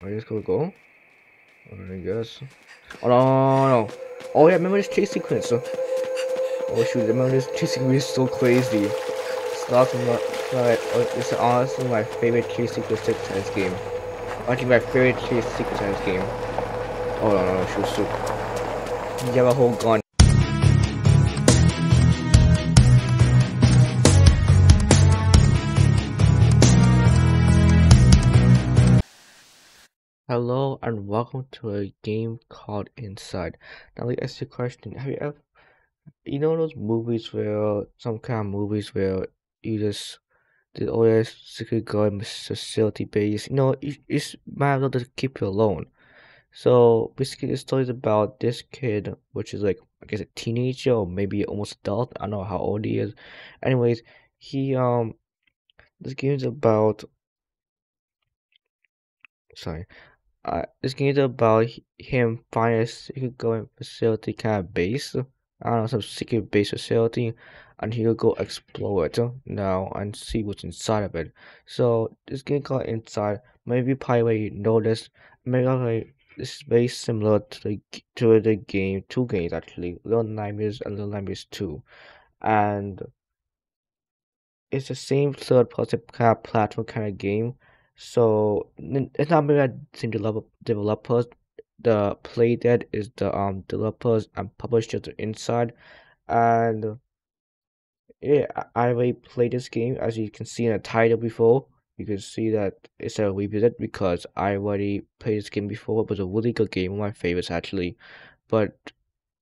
I just gonna go? I guess. Oh no, no, no. Oh yeah, remember this chase sequence? Oh shoot, remember this chase sequence is so crazy. It's not it's honestly uh, my favorite chase sequence in this game. Actually my favorite chase sequence in this game. Oh no, no, no, shoot, shoot. You have a whole gun. Hello and welcome to a game called Inside. Now let me ask you a question. Have you ever you know those movies where some kind of movies where you just the always secret guard facility base, you know, you, it's might as well to keep you alone. So basically the story is about this kid, which is like I guess a teenager or maybe almost adult. I don't know how old he is. Anyways, he um this game is about sorry uh, this game is about him finding a secret going facility kind of base. I don't know, some secret base facility, and he'll go explore it now and see what's inside of it. So this game called Inside, maybe probably you know this, maybe like this is very similar to the to the game, two games actually, Little Nightmares and Little Nightmares Two, and it's the same third person kind of platform kind of game so it's not maybe the same developers. The Playdead is the um developers and publishers inside, and yeah, I already played this game. As you can see in the title before, you can see that it's a revisit because I already played this game before. It was a really good game, one of my favorites actually. But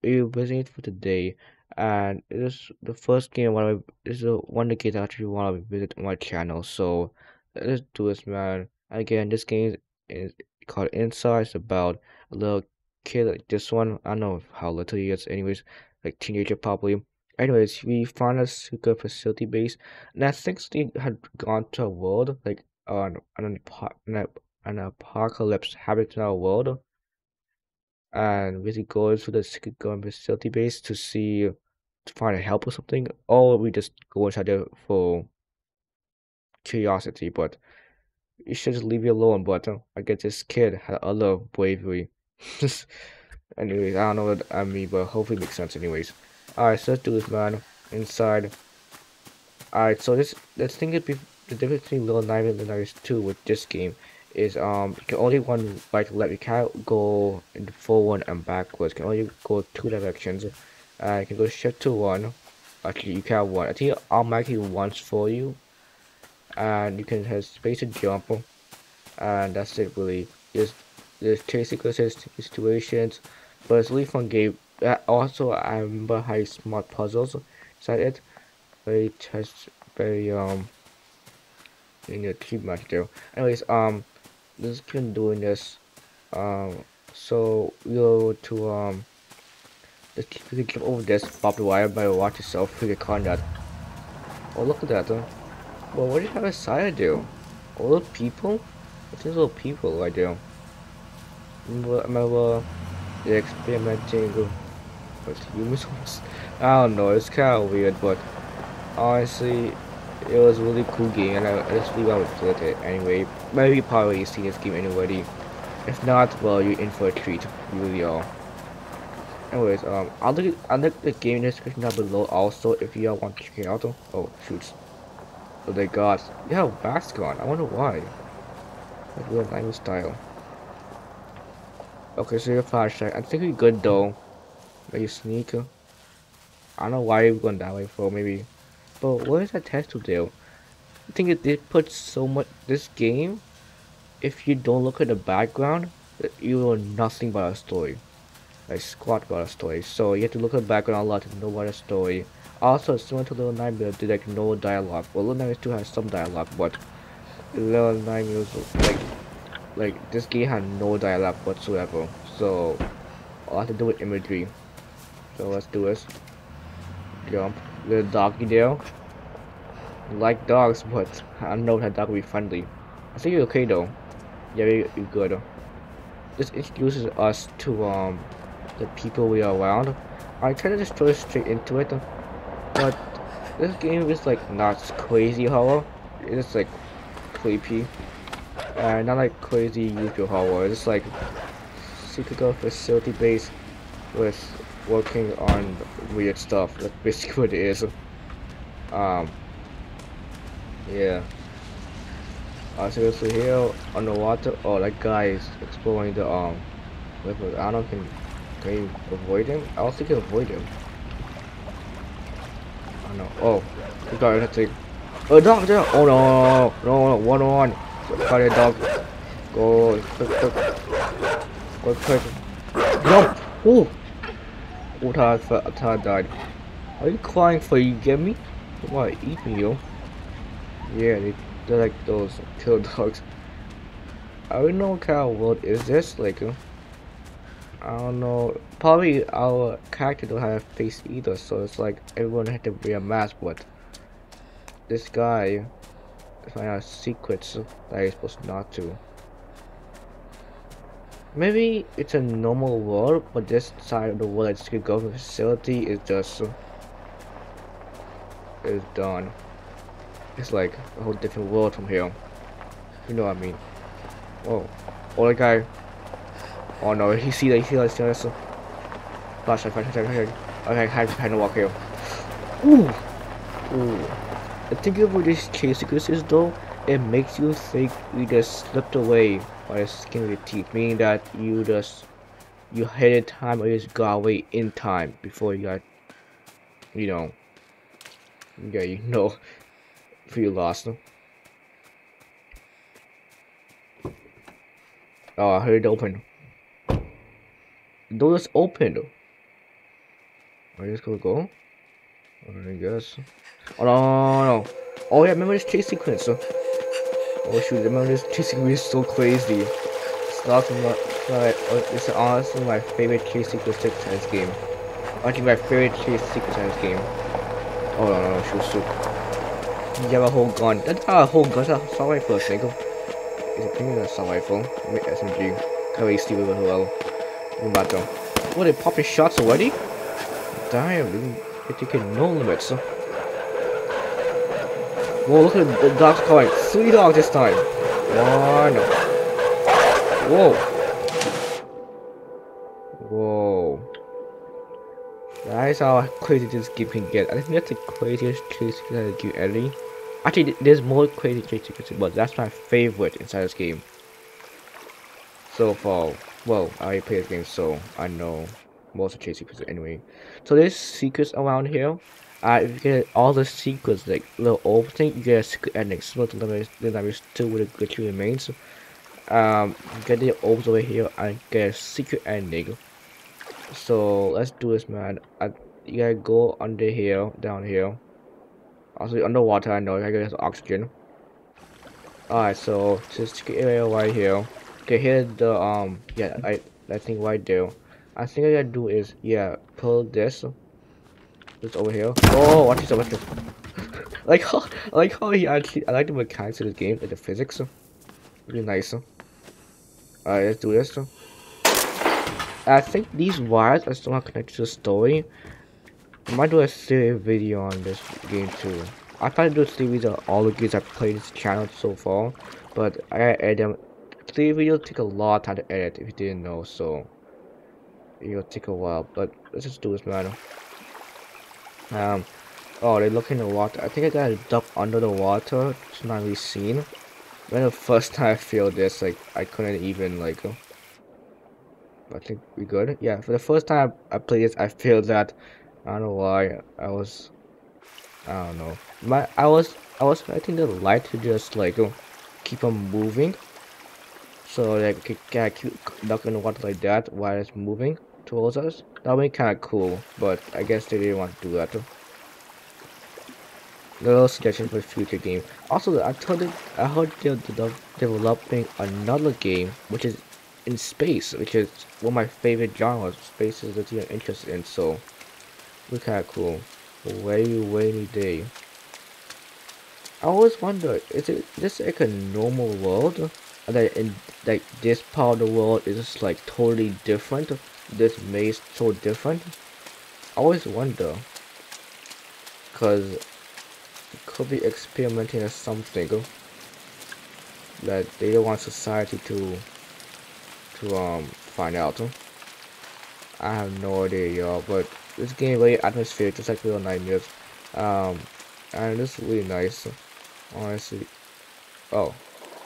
we're visiting for today, and it is the first game I want to. This is one of the games I actually want to visit on my channel. So let's do this, man. Again, this game is called Inside. It's about a little kid like this one. I don't know how little he is, anyways, like teenager probably. Anyways, we found a secret facility base, and I think they had gone to a world like on an, an, an apocalypse in our world, and we go to the secret gun facility base to see to find a help or something, or we just go inside there for curiosity, but you should just leave me alone. But uh, I guess this kid had other bravery. anyways, I don't know what I mean, but hopefully it makes sense. Anyways, alright, so let's do this, man. Inside. Alright, so this this thing is the difference between Little Nightmares and Little Nightmares 2 with this game is um you can only one right left. You can't go in forward and backwards. You can only go two directions. Uh, you can go shift to one. Actually, you can't one. I think it automatically once for you and you can have space to jump. And that's it really. Just there's chasing situations. But it's really fun game. Uh, also I remember how smart puzzles inside it. Very test very um you know too much there anyways um this been doing this. Um so we go to um let's keep, jump over this barbed wire by watch yourself figure that. oh look at that though well, what do you have a side do? All the people? What is all people I do? Remember the experimenting with humans? I don't know, it's kind of weird, but honestly, it was really cool game, and I, I just really want to play it anyway. Maybe probably you probably seen this game already. If not, well, you're in for a treat. You really are. Anyways, um, I'll look, I'll look the game description down below also if you all want to check it out. Oh, shoots. Oh, they got. Yeah, back's gone. I wonder why. Like real Nightmare style. Okay, so your flashlight. I think we're good though. Maybe sneak. I don't know why we're going that way for, maybe. But what is that test to do? I think it did put so much. This game, if you don't look at the background, you know nothing about a story. Like squad about a story. So you have to look at the background a lot to know what a story. Also, similar to Little Nightmares, did like no dialogue. Well, Little Nightmares 2 has some dialogue, but Little Nightmares, like, like this game had no dialogue whatsoever. So, I have to do with imagery. So let's do this. Jump. Little doggy there. Like dogs, but I don't know if that dog will be friendly. I think you're okay though. Yeah, you're, good. This introduces us to um the people we are around. I kind of just throw straight into it. But this game is like not crazy horror. It's like creepy. Uh, not like crazy usual hardware. It's like secret facility base with working on weird stuff. That's basically what it is. Um. Yeah. Uh, seriously, here underwater. Oh, that guy is exploring the um. River. I don't know. Can avoid him? I also can avoid him. Don't know. Oh, we got anything. A dog there! Oh no! No, no, one on. Got a dog. Go, quick, quick. Go, quick. Jump! Oh! Oh, Todd, died. Are you crying for you get me? What, eat me, yo? Yeah, they, they're like those kill dogs. I don't know what kind of world is this, like, uh, I don't know, probably our character don't have a face either, so it's like everyone had to wear a mask, but this guy find out secrets that he's supposed not to. Maybe it's a normal world, but this side of the world, like secret government facility, is just is done. It's like a whole different world from here. You know what I mean? Oh, oh, the guy. Oh no, he see that, he see that, he see that. Flashlight, flashlight, flashlight. Okay, I have to kind of walk here. Ooh, ooh. The thing about this chase sequence is though, it makes you think you just slipped away by the skin of your teeth, meaning that you just you in time or you just got away in time before you got, you know, yeah, you know, before you lost them. Oh, I heard it open. Door is open. You just gonna go? I guess. Oh no, no, no. Oh yeah, remember this chase sequence? So. Oh shoot, remember this chase sequence is so crazy. It's not my, my, it's honestly my favorite chase sequence in this game. Actually, my favorite chase sequence in this game. Oh no, no, no, shoot, shoot. You have a whole gun. That's not a whole gun, that's a Snake. Is it thinking an assault rifle? Maybe SMG. Can't really see it well. What about them? Oh, they popping shots already? Damn, they're taking no limits. So, Whoa, look at the dogs calling. Three dogs this time. One. Whoa. Whoa. That is how crazy this game can get. I think that's the craziest chase that game ever. Actually, there's more crazy chase but that's my favorite inside this game. So far. Well, I play this game, so I know most of the chase secrets anyway. So there's secrets around here. Uh, if you get all the secrets, like little opening, you get a secret ending. Similar to Limit Limit 2 with the glitchy remains. Um, get the orbs over here and get a secret ending. So let's do this, man. I, you gotta go under here, down here. Also underwater, I know. I gotta get oxygen. Alright, so just area right here. Okay, here the um yeah I I think what I do. I think I gotta do is yeah pull this it's over here. Oh, watch this, watch this. like how, like how he actually, I like the mechanics of this game, like the physics. Really nice. Alright, let's do this. I think these wires are still not connected to the story. I might do a series video on this game too. I tried to do a series of all the games I've played this channel so far, but I gotta edit them. Three videos take a lot of time to edit if you didn't know, so it'll take a while. But let's just do this, man. Um, oh, they look in the water. I think I got a duck under the water. It's not really seen. When the first time I feel this, like, I couldn't even, like, uh, I think we good. Yeah, for the first time I played this, I feel that, I don't know why, I was, I don't know. My, I was, I was expecting the light to just, like, uh, keep on moving. So, like, can duck in the water like that while it's moving towards us? That would be kind of cool, but I guess they didn't want to do that. Little suggestion for future game. Also, I told it, I heard they're developing another game, which is in space, which is one of my favorite genres. Space is that you're interested in, so look kind of cool. Way rainy day. I always wonder, is it this like a normal world? That in like this part of the world is just like totally different this maze so different? I always wonder. Cause it could be experimenting or something. that they don't want society to to um find out. I have no idea, y'all, but this game very atmospheric, just like Little Nightmares. Um, and it's really nice, honestly. Oh,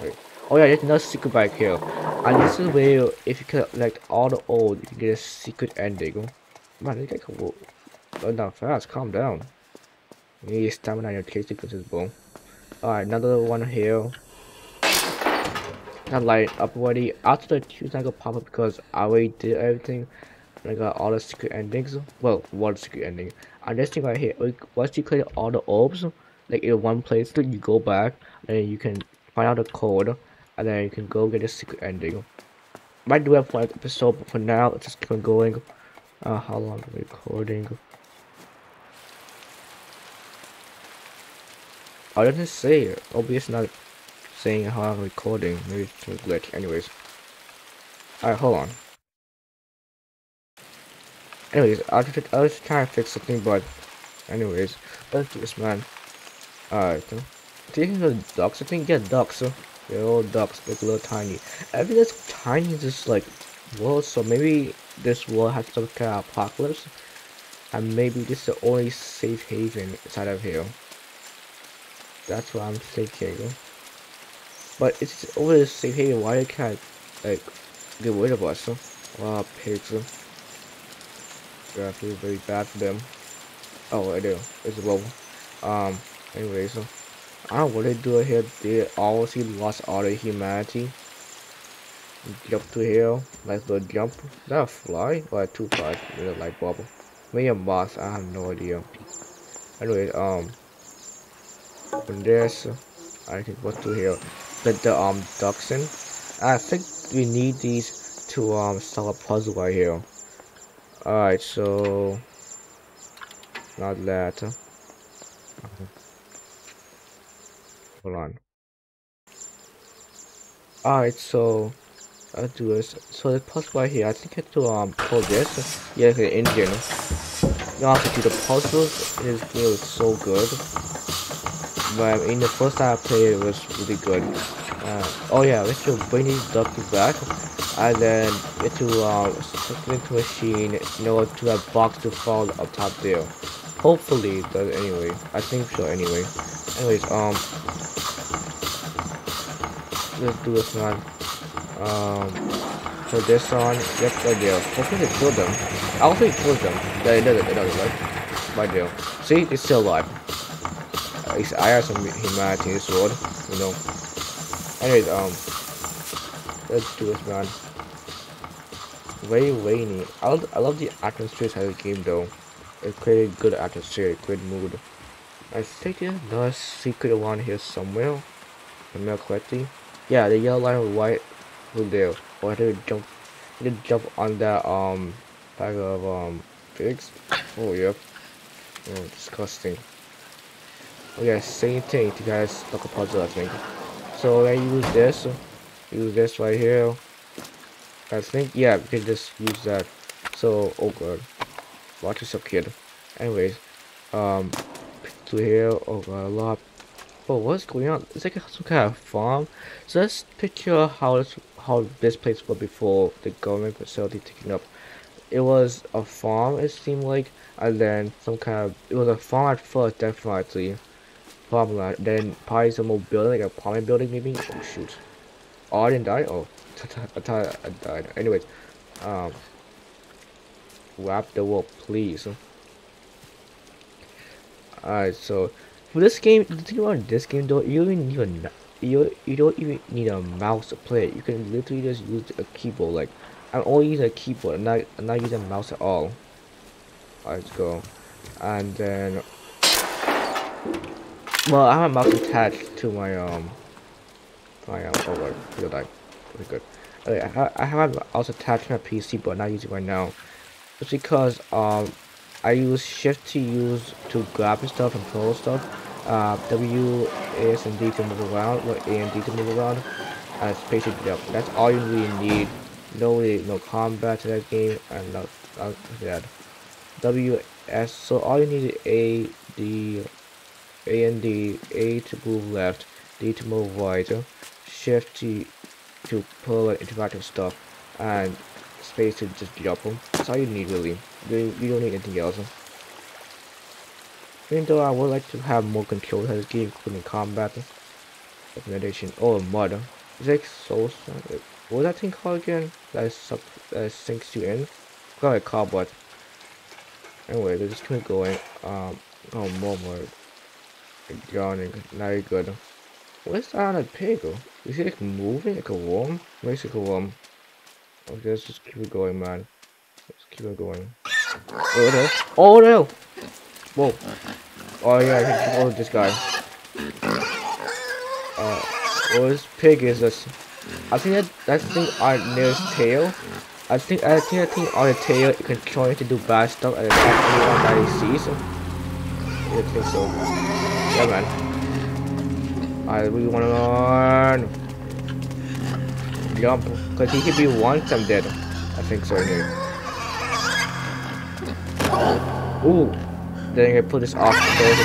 wait. Oh yeah, there's another secret back here. And this is where, if you collect all the old, you can get a secret ending. Man, this guy can go down fast. Calm down. You need stamina on your case because it's boom. Alright, another one here. Not light up already. After the two not pop up because I already did everything. I got all the secret endings. Well, one secret ending. And this thing right here, once you collect all the orbs, like in one place, then you go back and you can find out the code, and then you can go get a secret ending. Might do for like episode, but for now, let's just keep on going. Uh, how long are we recording? I didn't say. OBS not saying how I'm recording. Maybe it's a glitch. Anyways. Alright, hold on. Anyways, I was, I was trying to fix something, but anyways, let's do this, man. Alright. Taking the ducks, I think, yeah, ducks. They're all ducks, like little tiny. Everything that's tiny is just like world, so maybe this world has some kind of apocalypse, and maybe this is the only safe haven inside of here. That's what I'm thinking. But it's over the safe haven, why can't like get rid of us? Wow, pigs. I feel very bad for them. Oh, I do. It's a well. Um, anyways, I they do here. They obviously lost all their humanity. Jump to here, nice little jump. Is that a fly or a two flies with a light bulb? Maybe a moth, I have no idea. Anyway, um, from this, I can what to here. Put the um ducks in. I think we need these to um solve a puzzle right here. Alright, so not that. Hold on. Alright, so I'll do this. So the puzzle right here, I think I have to um pull this. Yeah, the engine. You also do the puzzles is so good. But in the first time I played it was really good. Uh, oh yeah, we have to bring these ducks back and then get to uh, into machine in order to have box to fall up top there. Hopefully, but anyway, I think so anyway. Anyways, um, let's do this man. Um, put this on. Yep, right there. Hopefully they killed them. I don't killed them. Yeah, it doesn't. It doesn't, right? Right there. See, it's still alive. At least I have some humanity in this world, you know. Anyways, um, let's do this, man very rainy. I love, I love the atmosphere of the game though. It created good atmosphere, good mood. I think there's another secret around here somewhere. If I remember correctly. Yeah, the yellow line with white was there. Or I had to jump I to jump on that um bag of um pigs. Oh yep. Oh disgusting. Oh yeah, same thing to guys like a puzzle I think. So I use this. Use this right here. I think, yeah, we can just use that. So, oh god. Watch yourself, kid. Anyways, um, to here, oh god, a lot. Oh, what's going on? It's like some kind of farm. So let's picture how this, how this place was before the government facility taking up. It was a farm, it seemed like, and then some kind of, it was a farm at first, definitely. Farm Farmland, then probably some old building, like a apartment building maybe. Oh shoot. Oh, I didn't die? Oh. I thought I died. Anyways, um, wrap the wall, please. Alright, so for this game, the thing about this game though, you don't even need a you you don't even need a mouse to play it. You can literally just use a keyboard. Like I'm only using a keyboard, and not I'm not using a mouse at all. Alright, let's go, and then well, I have a mouse attached to my um my um oh, wait, like pretty good. Okay, I have also attached to my PC, but I'm not using it right now. It's because um I use Shift to use to grab stuff and pull stuff. Uh, w, A, S, and D to move around, or A and D to move around. And it's basically up. That's all you really need. No really, no combat to that game, and not, not that. W, S. So all you need is A, D, A and D. A to move left, D to move right shift to to pull and interact with stuff, and space to just jump them. That's all you need really. You don't need anything else. Even though I would like to have more control in this game, including combat, recommendation, or mud. It's like so. What that thing called again? That that sinks you in. Got a cobweb. Anyway, they're just keep going. Um, oh, more more. Yawning. Very good. What's that on a pig? Is he like moving like a worm? Makes like a worm. Okay, let's just keep it going, man. Let's keep it going. Oh no! Oh no! Whoa! Oh yeah, I can control this guy. Uh, well, this pig is this? I think that that's the thing on his tail. I think I think I think on the tail you can try to do bad stuff and attack anyone that he sees. I think so. Yeah, man. I really wanna run. Jump, cause he could be once I'm dead. I think so. Anyway. Ooh. Then I put this off save.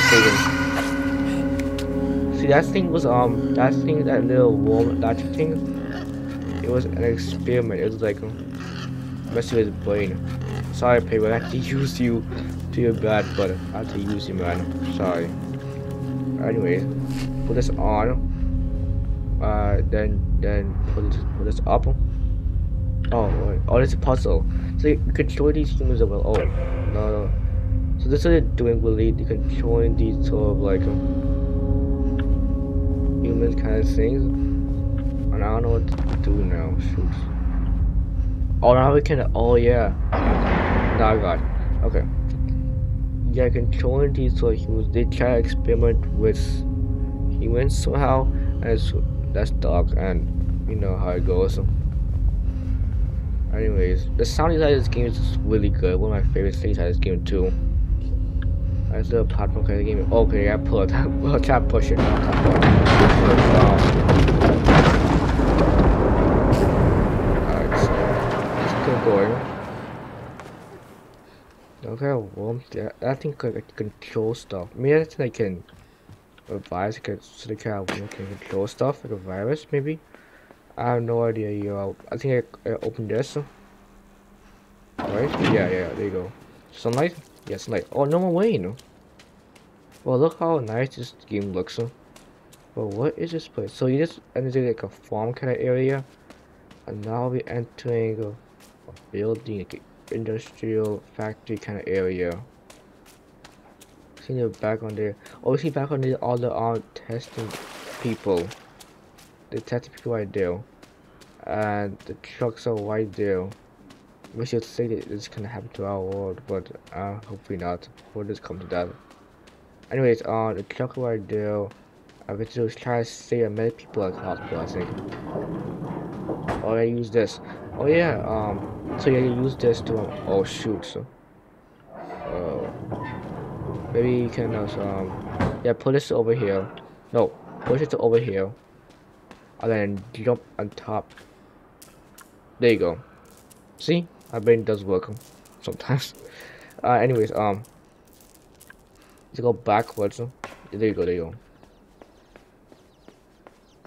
See that thing was um that thing that little worm that thing it was an experiment. It was like messing with his brain. Sorry paper, I had to use you to your bad but I had to use you man. Sorry. Anyway, put this on. Uh then then put this put this up. Oh. Oh it's a puzzle. So you control these humans well. Oh no no. So this is doing really you controlling these sort of like um, human kind of things. And I don't know what to do now. Shoot. Oh, now we can. Oh, yeah. Now I got. Okay. Yeah, controlling these sort of humans. They try to experiment with humans somehow, and it's, that's dark, and you know how it goes. Anyways, the sound design of this game is really good. One of my favorite things out of this game too. That's the platform kind of game. Okay, I put we'll tap push it. Alright, so let's going. Okay, well, yeah, I think I can control stuff. Maybe I think I can advise, I can, so they can, can control stuff, like a virus, maybe. I have no idea, yo. I think I, I opened this. Right? Yeah, yeah, there you go. Sunlight? Yes, like, oh, no more Wayne. Well, look how nice this game looks. But what is this place? So you just entered like a farm kind of area. And now we're entering a, a building, like industrial factory kind of area. See the back on there. Oh, see back on there all the uh, testing people. The testing people right there. And the trucks are right there we should say that this can happen to our world, but uh, hopefully not. We'll just come to that. Anyways, uh, the truck right there, I was just trying to save many people the hospital, I think. Oh, I use this. Oh yeah, um, so yeah, you use this to, oh shoot, so. Uh, maybe you can also, um, yeah, put this over here. No, push it to over here. And then jump on top. There you go. See? My brain does work sometimes. Uh, anyways, um, let's go backwards. There you go, there you go.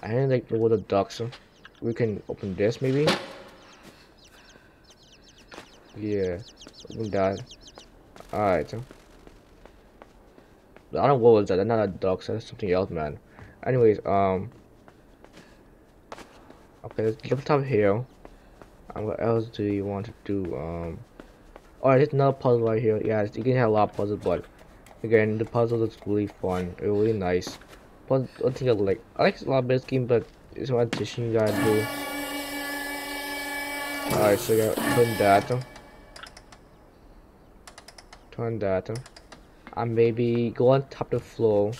I didn't like the water ducks. We can open this maybe. Yeah, open that. Alright. I don't know what was that. That's not a duck. That's something else, man. Anyways, um. Okay, let's jump top here. And what else do you want to do? Um, oh, there's another puzzle right here. Yeah, you can have a lot of puzzles, but again, the puzzle is really fun. It's really nice. But I think I like. I like a lot of this game, but it's one addition you gotta do. Alright, so you gotta turn that. Turn that. And maybe go on top of the floor.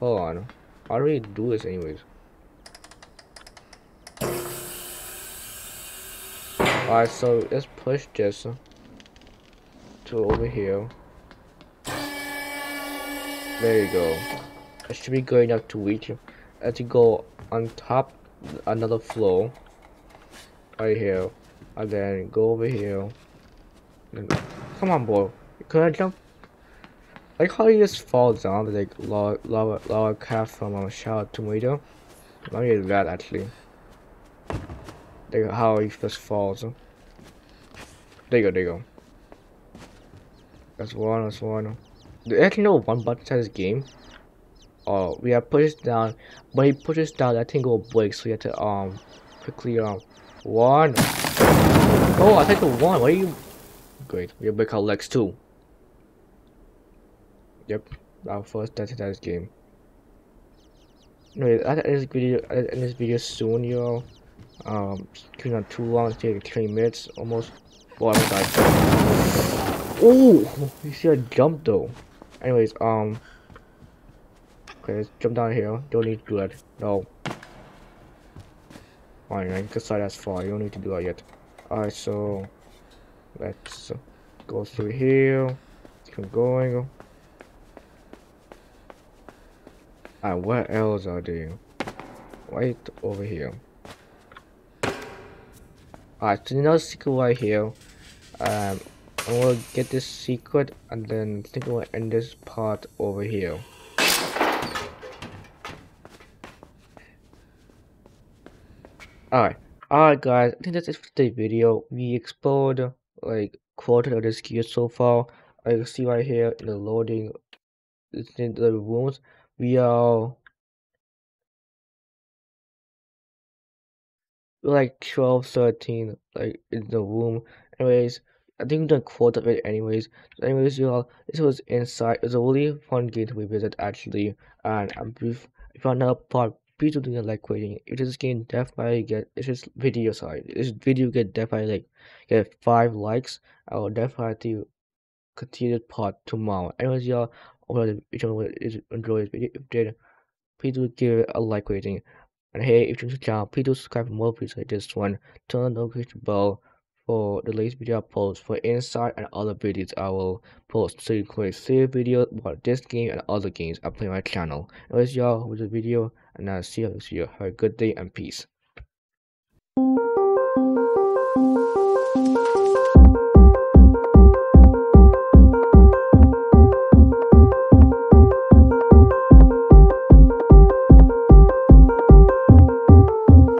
Hold on. Do we do this anyways? Alright, so let's push this to over here. There you go. It should be good enough to reach. Let's go on top another floor. Right here. And then go over here. Come on, boy. Can I jump? Like how you just fall down like lava lava lava calf from a shower tomato. Not really that actually. There how he first falls. There you go, there you go. That's one, that's one. There's actually no one button to this game. Oh, we have pushed down. When he pushes down, that thing will break, so you have to um quickly um one. Oh, I take the one. What are you? Great, we break our legs too. Yep, our first death in this game. Anyway, I end this video. I end this video soon, yo. Um, it's not too long. It's taking 20 minutes almost. Well, I died. Oh, you see I jumped though. Anyways, um, okay, let's jump down here. Don't need to do that. No. Fine, I can slide as far. You don't need to do that yet. Alright, so let's go through here. Keep going. And what else are there? Right over here. Alright, so another secret right here. Um, I'm gonna get this secret and then I think I'm gonna end this part over here. Alright, alright guys, I think that's it for the video. We explored like quarter of this gear so far. I can see right here in the loading in the rooms we are like 12 13 like in the room anyways i think we done quote of it anyways. So anyways y'all this was inside. It was a really fun game to revisit actually. And i'm if you found out part please do not like quitting. If this game definitely get it's just video side this video get definitely like get five likes i will definitely continue part tomorrow. Anyways y'all if you enjoy this video, if you did, please do give it a like rating. And hey, if you're new to the channel, please do subscribe for more videos like this one. Turn on the notification bell for the latest video I post for inside and other videos I will post. So you can see a video about this game and other games I play on my channel. Anyways, y'all, with the video, and I'll see you. next you. Have a good day and peace.